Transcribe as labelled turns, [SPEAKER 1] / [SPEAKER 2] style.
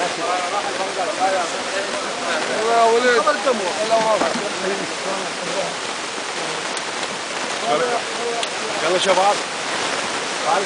[SPEAKER 1] يا يلا شباب. تعال